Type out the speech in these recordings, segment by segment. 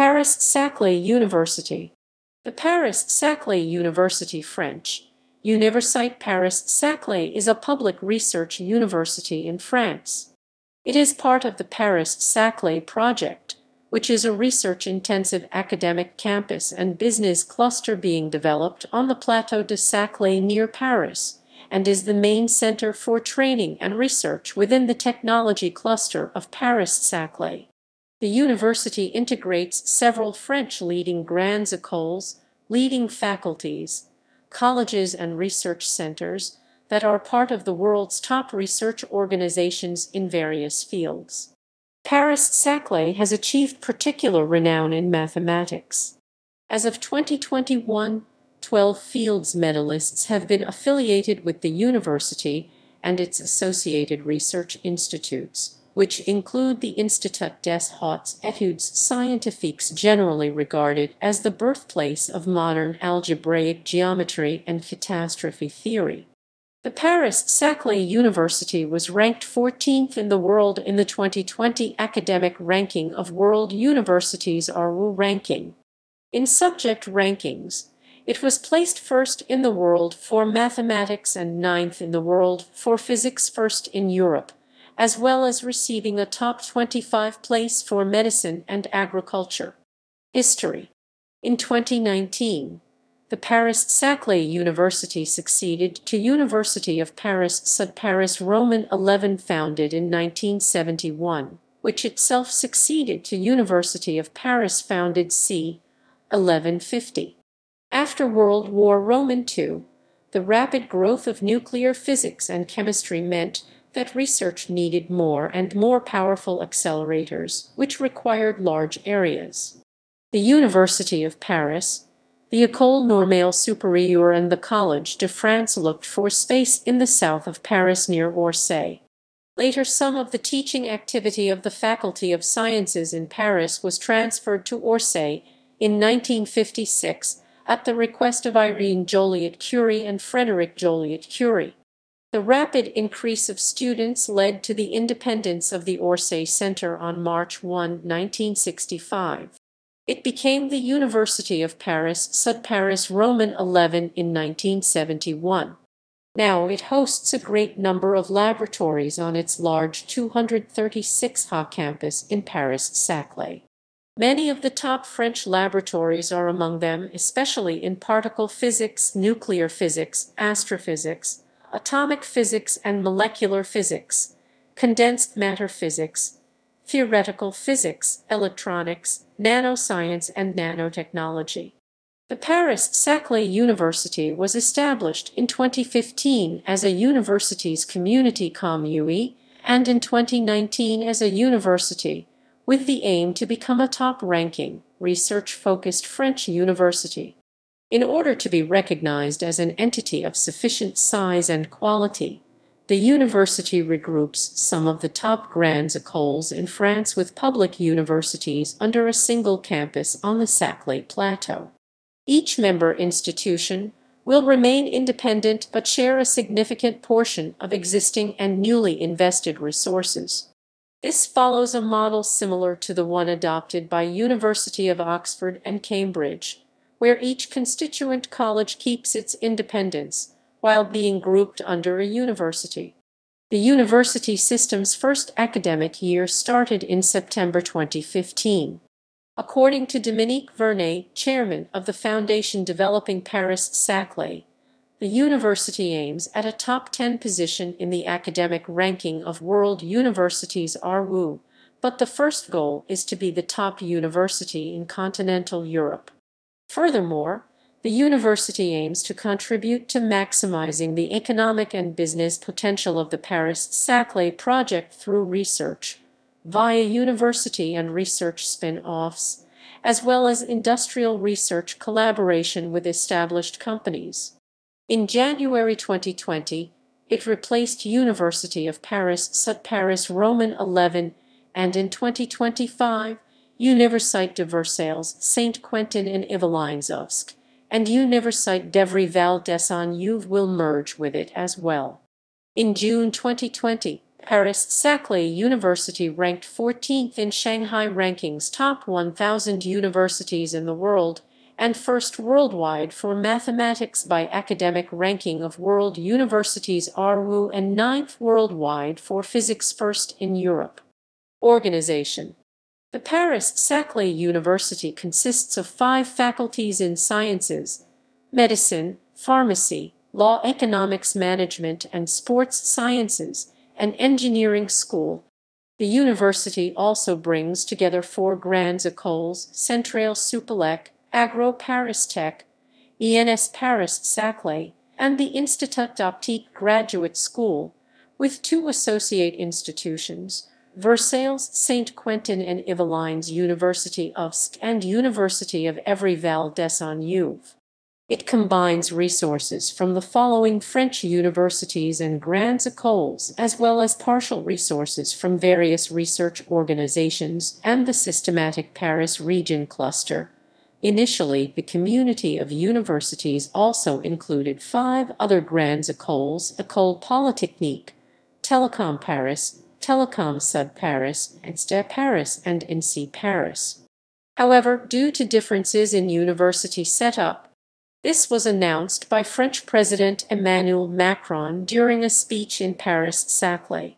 Paris-Saclay University The Paris-Saclay University French, Université Paris-Saclay is a public research university in France. It is part of the Paris-Saclay project, which is a research-intensive academic campus and business cluster being developed on the Plateau de Saclay near Paris, and is the main center for training and research within the technology cluster of Paris-Saclay. The university integrates several French leading grandes écoles, leading faculties, colleges and research centers that are part of the world's top research organizations in various fields. Paris-Saclay has achieved particular renown in mathematics. As of 2021, 12 Fields medalists have been affiliated with the university and its associated research institutes, which include the Institut des Hautes Études Scientifiques generally regarded as the birthplace of modern algebraic geometry and catastrophe theory. The Paris-Saclay University was ranked 14th in the world in the 2020 Academic Ranking of World Universities ARWU ranking. In subject rankings, it was placed first in the world for mathematics and ninth in the world for physics first in Europe, as well as receiving a top 25 place for medicine and agriculture. History In 2019, the Paris-Saclay University succeeded to University of Paris Sud Paris Roman 11 founded in 1971, which itself succeeded to University of Paris founded c. 1150. After World War Roman II, the rapid growth of nuclear physics and chemistry meant that research needed more and more powerful accelerators, which required large areas. The University of Paris the École Normale Supérieure and the Collège de France looked for space in the south of Paris near Orsay. Later some of the teaching activity of the Faculty of Sciences in Paris was transferred to Orsay in 1956 at the request of Irene Joliot-Curie and Frédéric Joliot-Curie. The rapid increase of students led to the independence of the Orsay Center on March 1, 1965. It became the University of Paris Sud Paris Roman 11 in 1971. Now it hosts a great number of laboratories on its large 236-ha campus in Paris-Saclay. Many of the top French laboratories are among them, especially in particle physics, nuclear physics, astrophysics, atomic physics and molecular physics, condensed matter physics, theoretical physics, electronics, nanoscience, and nanotechnology. The Paris-Saclay University was established in 2015 as a university's community commune and in 2019 as a university, with the aim to become a top-ranking, research-focused French university. In order to be recognized as an entity of sufficient size and quality, the university regroups some of the top grandes écoles in France with public universities under a single campus on the Saclay Plateau. Each member institution will remain independent but share a significant portion of existing and newly invested resources. This follows a model similar to the one adopted by University of Oxford and Cambridge, where each constituent college keeps its independence while being grouped under a university. The university system's first academic year started in September 2015. According to Dominique Vernay, chairman of the foundation developing Paris-Saclay, the university aims at a top 10 position in the academic ranking of world universities ARWU, but the first goal is to be the top university in continental Europe. Furthermore, the university aims to contribute to maximizing the economic and business potential of the Paris-Saclay project through research, via university and research spin-offs, as well as industrial research collaboration with established companies. In January 2020, it replaced University of Paris Sud Paris Roman 11 and in 2025, Université de Versailles Saint-Quentin in Yvelines and Université d'Evry Val d'Essonne will merge with it as well. In June 2020, Paris-Saclay University ranked 14th in Shanghai Ranking's top 1,000 universities in the world and first worldwide for mathematics by academic ranking of world universities RWU and ninth worldwide for physics first in Europe. Organization The Paris-Saclay University consists of five faculties in sciences, medicine, pharmacy, law economics management and sports sciences, and engineering school. The university also brings together four grandes écoles, Centrale Supélec, Agro Paris Tech, ENS Paris Saclay, and the Institut d'Optique Graduate School, with two associate institutions, Versailles Saint Quentin and Yvelines University of Sk and University of Évry-Val d'Essonne It combines resources from the following French universities and grandes écoles, as well as partial resources from various research organizations and the systematic Paris region cluster. Initially, the community of universities also included five other grandes écoles, École Polytechnique, Telecom Paris, Telecom Sud Paris, ENSTA Paris, and ENSAE Paris. However, due to differences in university setup, this was announced by French President Emmanuel Macron during a speech in Paris-Saclay.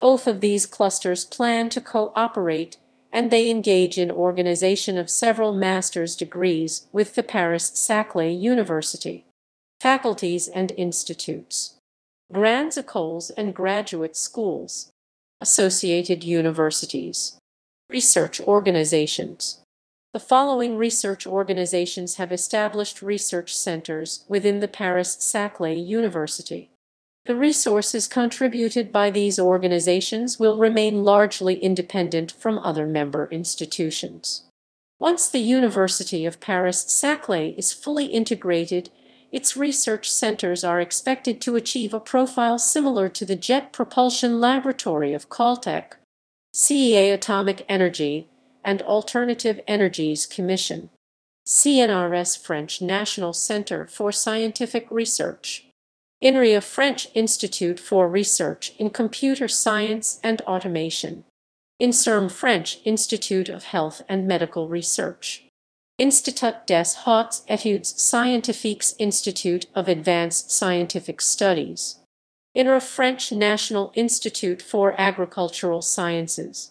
Both of these clusters plan to cooperate and they engage in organization of several master's degrees with the Paris-Saclay University. Faculties and institutes. Grandes écoles and graduate schools. Associated universities. Research organizations. The following research organizations have established research centers within the Paris-Saclay University. The resources contributed by these organizations will remain largely independent from other member institutions. Once the University of Paris-Saclay is fully integrated, its research centers are expected to achieve a profile similar to the Jet Propulsion Laboratory of Caltech, CEA Atomic Energy, and Alternative Energies Commission, CNRS French National Center for Scientific Research. INRIA French Institute for Research in Computer Science and Automation. INSERM French Institute of Health and Medical Research. Institut des Hautes Études Scientifiques Institute of Advanced Scientific Studies. INRA French National Institute for Agricultural Sciences.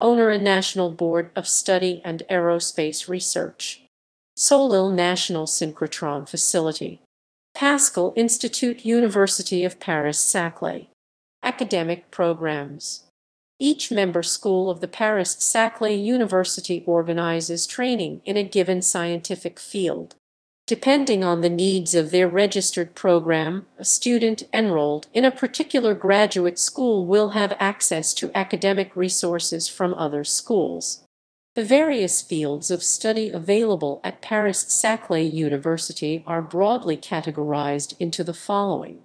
ONERA National Board of Study and Aerospace Research. SOLEIL National Synchrotron Facility. Pascal Institute University of Paris-Saclay. Academic programs. Each member school of the Paris-Saclay University organizes training in a given scientific field. Depending on the needs of their registered program, a student enrolled in a particular graduate school will have access to academic resources from other schools. The various fields of study available at Paris-Saclay University are broadly categorized into the following.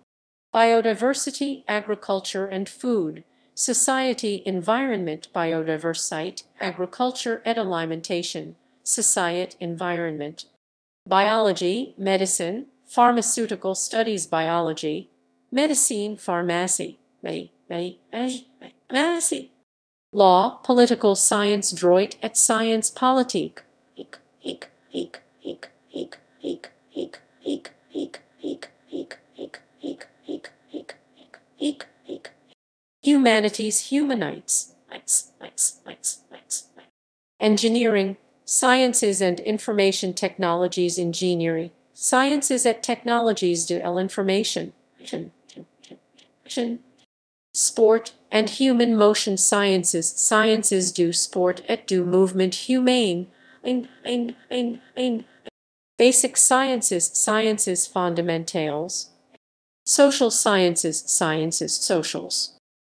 Biodiversity, agriculture and food, society, environment, biodiversity, agriculture and alimentation, society, environment, biology, medicine, pharmaceutical studies biology, medicine, pharmacy, may, may, Law, Political Science Droit et Science Politique. Humanities Humanites. Engineering, Sciences and Information Technologies Engineering, Sciences et Technologies de l'information sport, and human motion sciences, sciences du sport et du mouvement humain, in, in, in, in, basic sciences, sciences fondamentales, social sciences, sciences socials.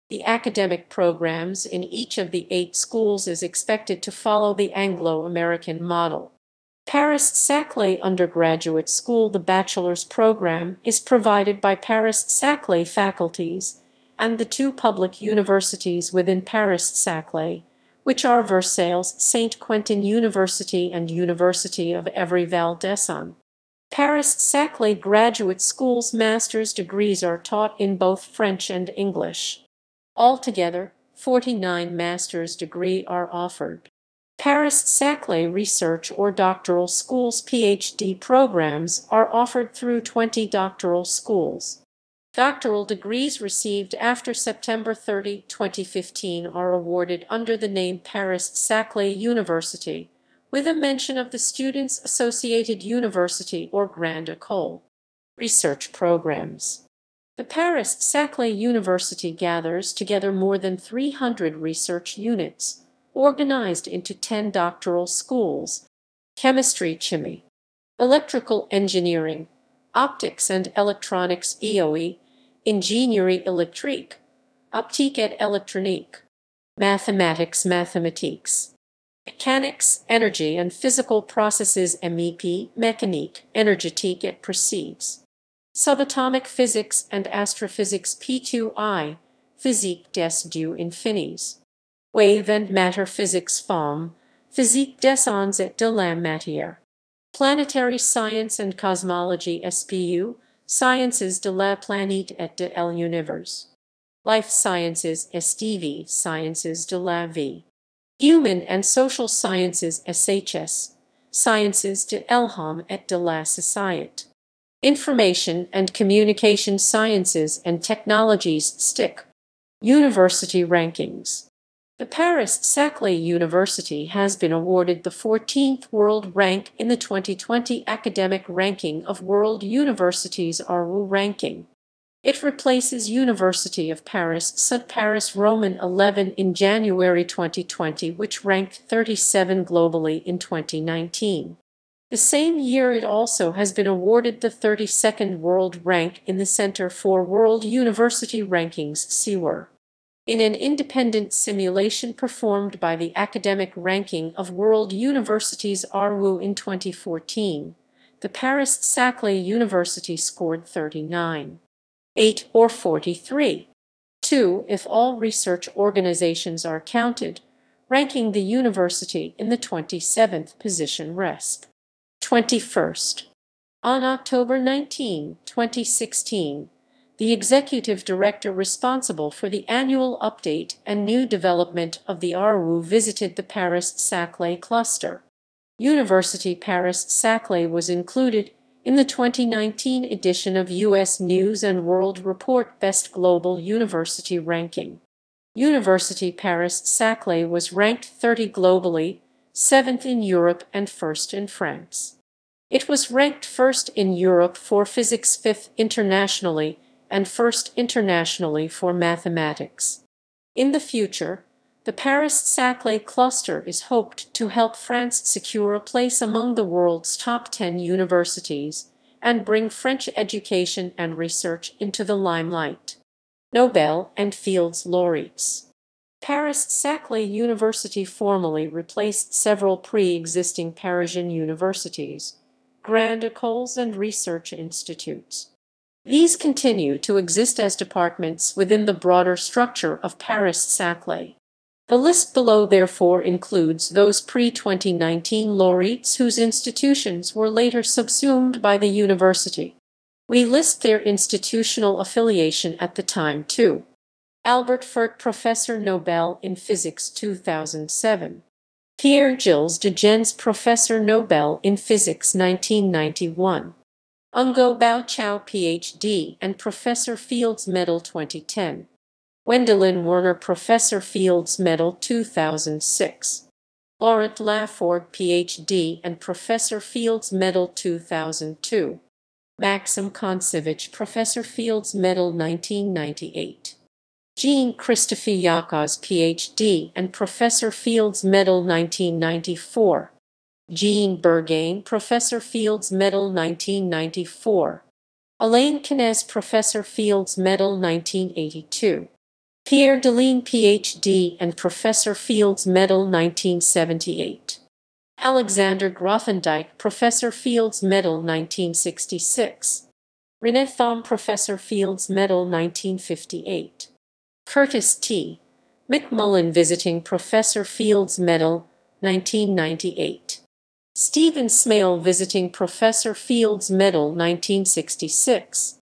The academic programs in each of the eight schools is expected to follow the Anglo-American model. Paris-Saclay Undergraduate School The bachelor's program is provided by Paris-Saclay faculties and the two public universities within Paris-Saclay, which are Versailles Saint Quentin University and University of Évry-Val d'Essonne. Paris-Saclay Graduate School's master's degrees are taught in both French and English. Altogether, 49 master's degree are offered. Paris-Saclay Research or Doctoral Schools PhD programs are offered through 20 doctoral schools. Doctoral degrees received after September 30, 2015 are awarded under the name Paris-Saclay University, with a mention of the student's associated university or Grand École. Research programs The Paris-Saclay University gathers together more than 300 research units, organized into 10 doctoral schools, chemistry chimie, electrical engineering, optics and electronics EOE, ingénierie électrique, optique et électronique, mathematics mathematiques, mechanics, energy and physical processes MEP, mécanique, énergétique et précises, subatomic physics and astrophysics P2I, physique des deux infinis, wave and matter physics FOM, physique des ondes et de la matière, planetary science and cosmology SPU, sciences de la planète et de l'univers, life sciences SDV, sciences de la vie, human and social sciences SHS, sciences de l'homme et de la société, information and communication sciences and technologies STIC, university rankings. The Paris-Saclay University has been awarded the 14th world rank in the 2020 Academic Ranking of World Universities ARWU ranking. It replaces University of Paris Sud Paris Roman 11 in January 2020 which ranked 37 globally in 2019. The same year it also has been awarded the 32nd world rank in the Center for World University Rankings CWR. In an independent simulation performed by the Academic Ranking of World Universities ARWU in 2014, the Paris-Saclay University scored 39. 8 or 43. 2 if all research organizations are counted, ranking the university in the 27th position RESP. 21st. On October 19, 2016, the executive director responsible for the annual update and new development of the ARWU visited the Paris-Saclay cluster. University Paris-Saclay was included in the 2019 edition of U.S. News & World Report Best Global University Ranking. University Paris-Saclay was ranked 30 globally, 7th in Europe and 1st in France. It was ranked first in Europe for physics 5th internationally and first internationally for mathematics. In the future, the Paris-Saclay cluster is hoped to help France secure a place among the world's top 10 universities and bring French education and research into the limelight. Nobel and Fields laureates Paris-Saclay University formally replaced several pre-existing Parisian universities, Grand Écoles and research institutes. These continue to exist as departments within the broader structure of Paris-Saclay. The list below therefore includes those pre-2019 laureates whose institutions were later subsumed by the university. We list their institutional affiliation at the time too. Albert Fert Professor Nobel in Physics 2007. Pierre Gilles de Gennes Professor Nobel in Physics 1991. Ungo Bao PhD and Professor Fields Medal 2010. Wendelin Werner Professor Fields Medal 2006. Laurent Lafforgue PhD and Professor Fields Medal 2002. Maxim Kontsevich Professor Fields Medal 1998. Jean Christophe Yoccoz PhD and Professor Fields Medal 1994. Jean Bourgain Professor Fields Medal 1994. Alain Connes Professor Fields Medal 1982. Pierre Deligne Ph.D. and Professor Fields Medal 1978. Alexander Grothendieck Professor Fields Medal 1966. René Thom Professor Fields Medal 1958. Curtis T. McMullen Visiting Professor Fields Medal 1998. Stephen Smale Visiting Professor Fields Medal 1966.